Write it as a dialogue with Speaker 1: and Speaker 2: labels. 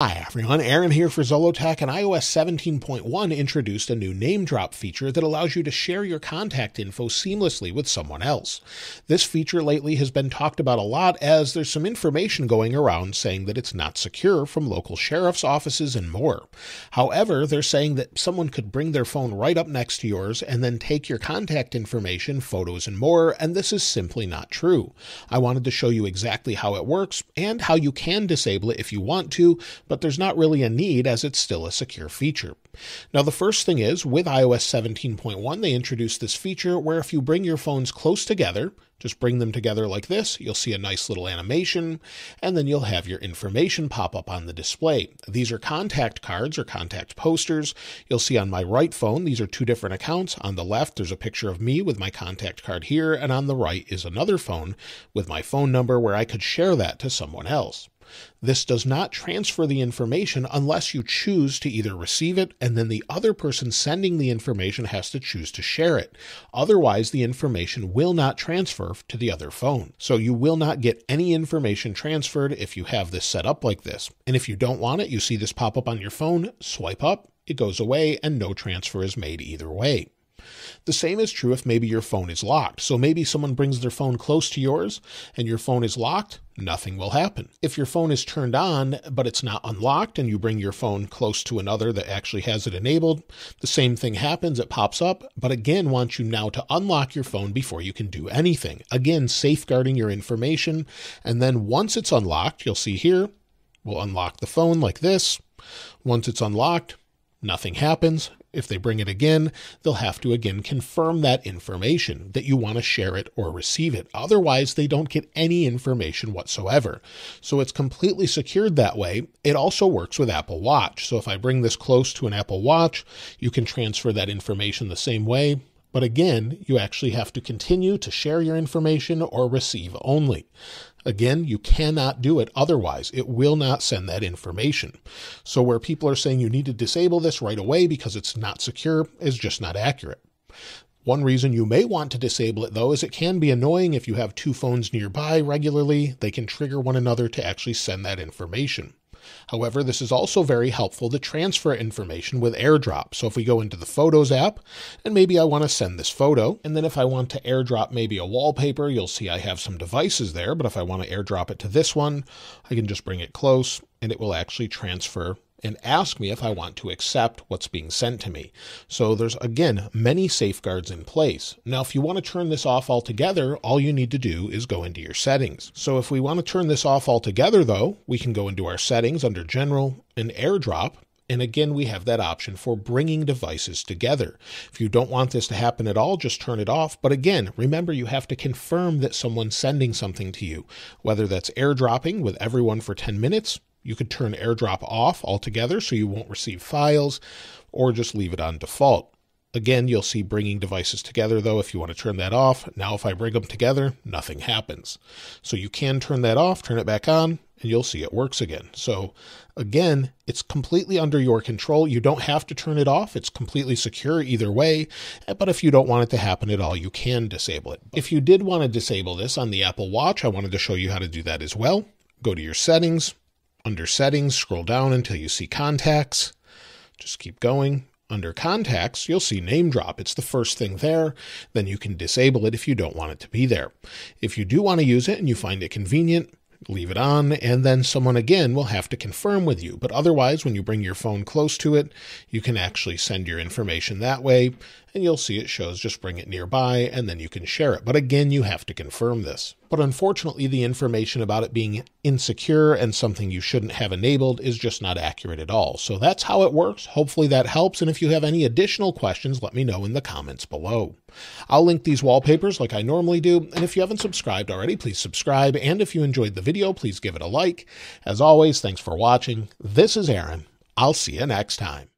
Speaker 1: Hi everyone, Aaron here for Zollotech and iOS 17.1 introduced a new NameDrop feature that allows you to share your contact info seamlessly with someone else. This feature lately has been talked about a lot as there's some information going around saying that it's not secure from local sheriff's offices and more. However, they're saying that someone could bring their phone right up next to yours and then take your contact information, photos, and more, and this is simply not true. I wanted to show you exactly how it works and how you can disable it if you want to but there's not really a need as it's still a secure feature. Now, the first thing is with iOS 17.1, they introduced this feature where if you bring your phones close together, just bring them together like this, you'll see a nice little animation, and then you'll have your information pop up on the display. These are contact cards or contact posters. You'll see on my right phone, these are two different accounts. On the left, there's a picture of me with my contact card here, and on the right is another phone with my phone number where I could share that to someone else. This does not transfer the information unless you choose to either receive it and then the other person sending the information has to choose to share it. Otherwise, the information will not transfer to the other phone. So you will not get any information transferred if you have this set up like this. And if you don't want it, you see this pop up on your phone, swipe up, it goes away, and no transfer is made either way. The same is true if maybe your phone is locked. So maybe someone brings their phone close to yours and your phone is locked, nothing will happen. If your phone is turned on but it's not unlocked and you bring your phone close to another that actually has it enabled, the same thing happens, it pops up, but again wants you now to unlock your phone before you can do anything. Again, safeguarding your information. And then once it's unlocked, you'll see here, we'll unlock the phone like this. Once it's unlocked, nothing happens. If they bring it again, they'll have to again confirm that information that you want to share it or receive it. Otherwise, they don't get any information whatsoever. So it's completely secured that way. It also works with Apple Watch. So if I bring this close to an Apple Watch, you can transfer that information the same way. But again, you actually have to continue to share your information or receive only. Again, you cannot do it otherwise. It will not send that information. So, where people are saying you need to disable this right away because it's not secure is just not accurate. One reason you may want to disable it though is it can be annoying if you have two phones nearby regularly. They can trigger one another to actually send that information. However, this is also very helpful to transfer information with AirDrop. So if we go into the Photos app, and maybe I want to send this photo, and then if I want to AirDrop maybe a wallpaper, you'll see I have some devices there, but if I want to AirDrop it to this one, I can just bring it close, and it will actually transfer and ask me if I want to accept what's being sent to me. So there's again many safeguards in place. Now if you want to turn this off altogether, all you need to do is go into your settings. So if we want to turn this off altogether though, we can go into our settings under general and airdrop and again, we have that option for bringing devices together. If you don't want this to happen at all, just turn it off. But again, remember you have to confirm that someone's sending something to you, whether that's airdropping with everyone for 10 minutes you could turn AirDrop off altogether so you won't receive files or just leave it on default. Again, you'll see bringing devices together though if you want to turn that off. Now if I bring them together, nothing happens. So you can turn that off, turn it back on, and you'll see it works again. So again, it's completely under your control. You don't have to turn it off. It's completely secure either way. But if you don't want it to happen at all, you can disable it. If you did want to disable this on the Apple Watch, I wanted to show you how to do that as well. Go to your settings, under settings, scroll down until you see contacts. Just keep going. Under contacts, you'll see NameDrop. It's the first thing there. Then you can disable it if you don't want it to be there. If you do want to use it and you find it convenient, leave it on, and then someone again will have to confirm with you. But otherwise, when you bring your phone close to it, you can actually send your information that way, and you'll see it shows just bring it nearby, and then you can share it. But again, you have to confirm this. But unfortunately, the information about it being insecure and something you shouldn't have enabled is just not accurate at all. So that's how it works. Hopefully that helps. And if you have any additional questions, let me know in the comments below. I'll link these wallpapers like I normally do. And if you haven't subscribed already, please subscribe. And if you enjoyed the video, please give it a like. As always, thanks for watching. This is Aaron. I'll see you next time.